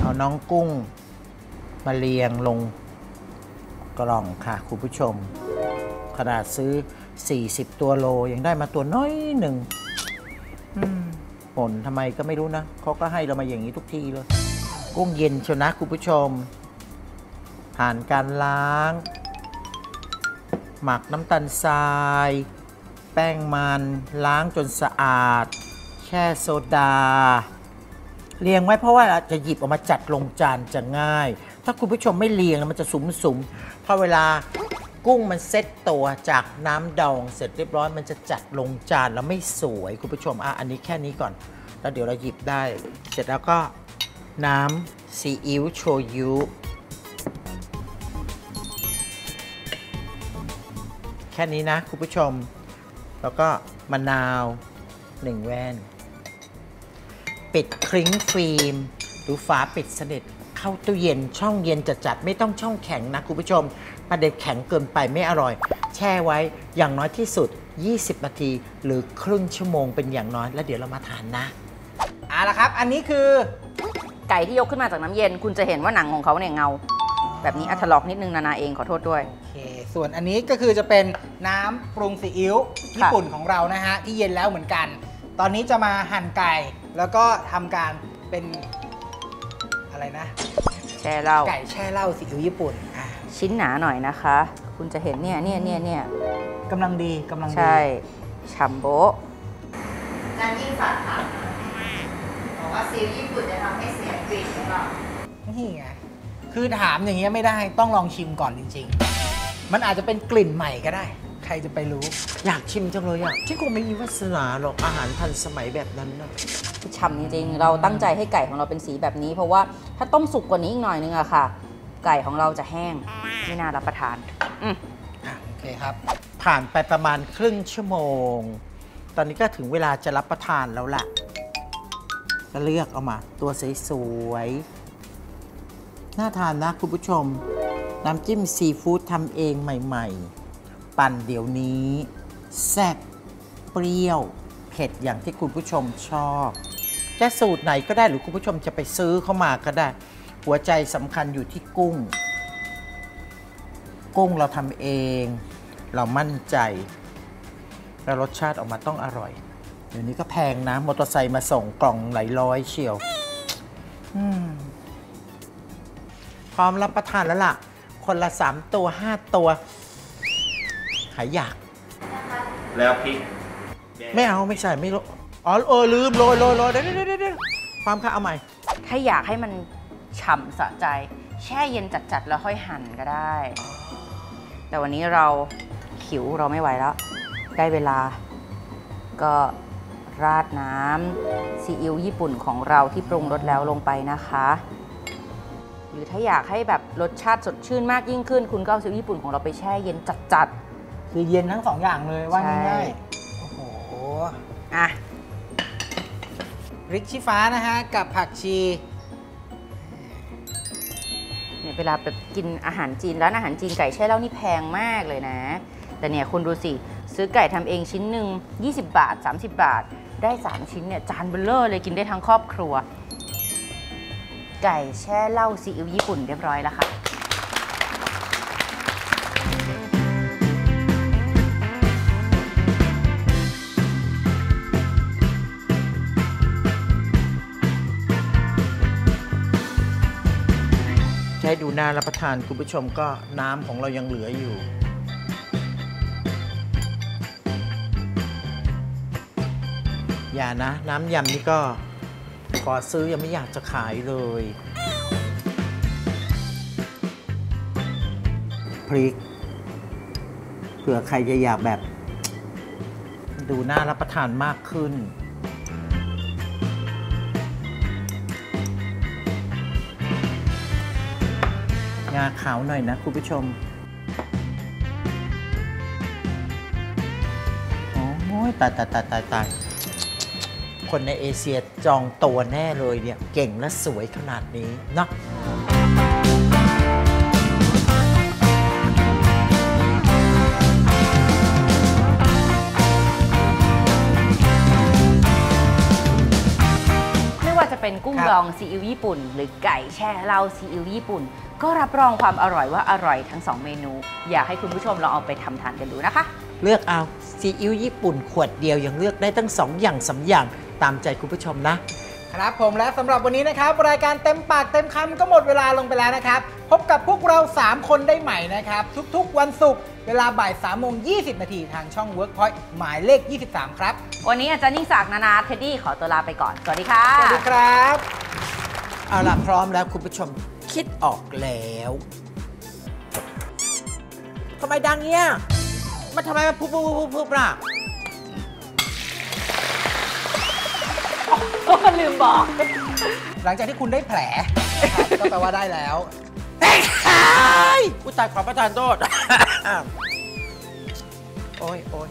เอาน้องกุ้งมาเรียงลงกล่องค่ะ คุณผู้ชม ขนาดซื้อ 40 ตัวโล ยังได้มาตัวน้อยหนึ่งอืมผลทำไมก็ไม่รู้นะ เขาก็ให้เรามาอย่างนี้ทุกทีเลย กุ้งเย็นเชียวนะคุณผู้ชม ผ่านการล้าง หมักน้ำตาลทราย แป้งมันล้างจนสะอาด แช่โซดา เรียงไว้เพราะว่าจะหยิบออกมาจัดลงจานจะง่าย ถ้าคุณผู้ชมไม่เรียงมันจะสุมสุมๆพอเวลากุ้งมันเซ็ตตัวจากน้ำดองเสร็จเรียบร้อยมันจะจัดลงจานแล้วไม่สวยคุณผู้ชมอะอันนี้แค่นี้ก่อน แล้วเดี๋ยวเราหยิบได้ เสร็จแล้วก็น้ำซีอิ๊วโชยุแค่นี้นะคุณผู้ชม แล้วก็มะนาวหนึ่งแว่น ปิดคลิ้งฟิล์มหรือฝาปิดสนิทเข้าตู้เย็นช่องเย็นจัดจัดๆไม่ต้องช่องแข็งนะคุณผู้ชมประเด็นแข็งเกินไปไม่อร่อย แช่ไว้อย่างน้อยที่สุด 20 นาที หรือครึ่งชั่วโมงเป็นอย่างน้อย แล้วเดี๋ยวเรามาทานนะเอาละครับ อันนี้คือไก่ที่ยกขึ้นมาจากน้ำเย็น คุณจะเห็นว่าหนังของเขาเนี่ยเงา แบบนี้อัทลอกนิดนึงนานาเองขอโทษด้วย โอเค ส่วนอันนี้ก็คือจะเป็นน้ำปรุงซีอิ๊วญี่ปุ่นของเรานะฮะที่เย็นแล้วเหมือนกัน ตอนนี้จะมาหั่นไก่แล้วก็ทำการเป็นอะไรนะ แช่เหล้าไก่แช่เหล้าซีอิ๊วญี่ปุ่นอะชิ้นหนาหน่อยนะคะ คุณจะเห็นเนี่ยเนี่ยเนี่ยเนี่ยกำลังดีกำลังดีใช่ชัมโบะนันยิ่งฝากถามบอกว่าซีอิ๊วญี่ปุ่นจะทำให้เสียกลิ่นหรือเปล่านี่ไงคือถามอย่างเงี้ยไม่ได้ต้องลองชิมก่อนจริง ๆ มันอาจจะเป็นกลิ่นใหม่ก็ได้ ใครจะไปรู้ อยากชิมจังเลยอะที่คงไม่มีวาสนาหรอกอาหารทันสมัยแบบนั้นนะฉ่ำจริงๆ เราตั้งใจให้ไก่ของเราเป็นสีแบบนี้ เพราะว่าถ้าต้มสุกกว่านี้อีกหน่อยนึงอะค่ะ ไก่ของเราจะแห้งไม่น่ารับประทานอืมอะโอเคครับ ผ่านไปประมาณครึ่งชั่วโมง ตอนนี้ก็ถึงเวลาจะรับประทานแล้วล่ะก็เลือกเอามา ตัวสวยๆน่าทานนะคุณผู้ชม น้ำจิ้มซีฟู้ดทำเองใหม่ ๆ ปั่นเดี๋ยวนี้แซ่บเปรี้ยว เผ็ดอย่างที่คุณผู้ชมชอบจะสูตรไหนก็ได้หรือคุณผู้ชมจะไปซื้อเข้ามาก็ได้ หัวใจสำคัญอยู่ที่กุ้ง กุ้งเราทำเอง เรามั่นใจ แล้วรสชาติออกมาต้องอร่อย เดี๋ยวนี้ก็แพงนะ มอเตอร์ไซค์มาส่งกล่องหลายร้อยเชียวพร้อมรับประทานแล้วล่ะ คนละ 3 ตัว 5 ตัว หายอยาก แล้วพริกไม่เอาไม่ใส่ไม่รู้อ๋อเออลืมโรยโรยโรยเดี๋ยวเดี๋ยวเดี๋ยวเดี๋ยวความค่ะเอาใหม่ ถ้าอยากให้มันฉ่ำสะใจ แช่เย็นจัดๆ แล้วค่อยหั่นก็ได้ แต่วันนี้เราขิวเราไม่ไหวแล้ว ได้เวลา ก็ราดน้ำซีอิ๊วญี่ปุ่นของเราที่ปรุงรสแล้วลงไปนะคะ หรือถ้าอยากให้แบบรสชาติสดชื่นมากยิ่งขึ้น คุณก็เอาซีอิ๊วญี่ปุ่นของเราไปแช่เย็นจัด คือเย็นทั้งสองอย่างเลยว่าใช่ง่ายๆโอ้โหๆอะพริกชี้ฟ้านะฮะ กับผักชีเนี่ยเวลาแบบกินอาหารจีนร้านอาหารจีนไก่แช่เหล้านี่แพงมากเลยนะ แต่เนี่ยคุณดูสิ ซื้อไก่ทำเองชิ้นหนึ่ง20 บาท 30 บาท ได้ 3 ชิ้นเนี่ยจานเบลเลอร์เลยกินได้ทั้งครอบครัว ไก่แช่เหล้าซีอิ๊วญี่ปุ่นเรียบร้อยแล้วค่ะ ดูน่ารับประทานคุณผู้ชมก็น้ำของเรายังเหลืออยู่ อย่านะ น้ำยำนี่ก็ขอซื้อยังไม่อยากจะขายเลยพริกเผื่อใครจะอยากแบบ ดูน่ารับประทานมากขึ้น งาขาวหน่อยนะคุณผู้ชมโอ้ยตายตายตายตายตายคนในเอเชียจองตัวแน่เลยเนี่ย เก่งและสวยขนาดนี้เนาะเป็นกุ้งดองซีอิ๊วญี่ปุ่น หรือไก่แช่เหล้าซีอิ๊วญี่ปุ่น ก็รับรองความอร่อยว่าอร่อยทั้งสองเมนู อยากให้คุณผู้ชมลองเอาไปทำทานกันดูนะคะ เลือกเอาซีอิ๊วญี่ปุ่นขวดเดียวยังเลือกได้ตั้งสองอย่างสามอย่างตามใจคุณผู้ชมนะ ครับผมและสำหรับวันนี้นะครับ รายการเต็มปากเต็มคำก็หมดเวลาลงไปแล้วนะครับ พบกับพวกเรา 3 คนได้ใหม่นะครับ ทุกๆ วันศุกร์เวลาบ่าย3โมง20 นาทีทางช่อง Workpoint หมายเลข 23 ครับ วันนี้อาจารย์นิ่งศักดิ์นานาเทดดี้ขอตัวลาไปก่อน สวัสดีค่ะ สวัสดีครับ เอาล่ะพร้อมแล้วคุณผู้ชม คิดออกแล้วทำไมดังเงี้ยมันทำไมมันพุบพุบพุบพุบล่ะลืมบอก หลังจากที่คุณได้แผลนะครับก็แปลว่าได้แล้วผู้ตายขอประทานโทษ โอ้ยโอ้ย